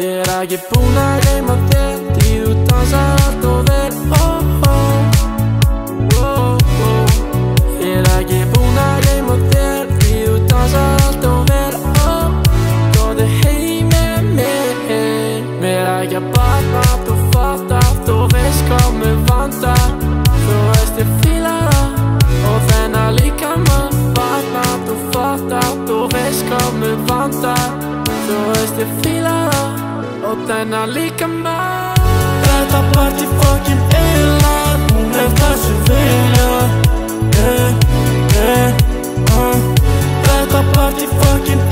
Ég er ekki búinn að gleyma þér. Því þú dansar allt og vel oh, oh, oh. Ég er ekki búinn að gleyma þér. Því þú dansar allt og vel Góði heim með mér. Mér er ekki að batna Þú fattar, þú veist hvað mér vantar. Þú veist ég fíla það Og þennan líka maður Batna, þú fattar, þú veist hvað mér vantar. Þú veist ég fíla það then i lick it leaking mine Esta parte fucking illa Hún er þessi vilja Yeah, yeah, uh Esta parte fucking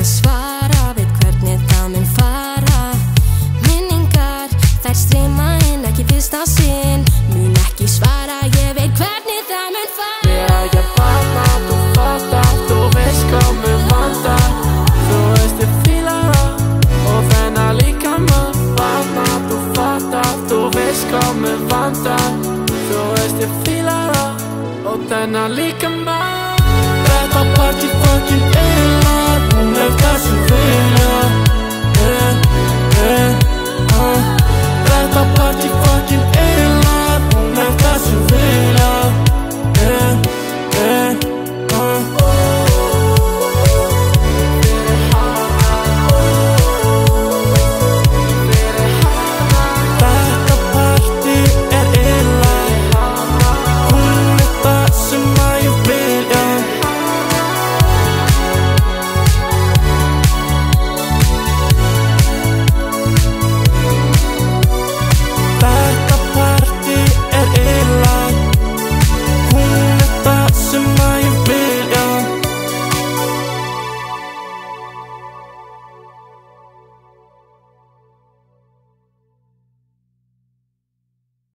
ekki að svara Veit hvernig það mun fara. Minningar, þær streyma inn Ekki fyrst á sinn. Mun ekki svara, ég veit hvernig það mun fara. Þegar ég barna, þú fasta Þú veist hvað mér vanda Þú veist ég fíla það Og þennan líka maður. Barna, þú fasta Þú veist hvað mér vanda Þú veist ég fíla það Og þennan líka maður.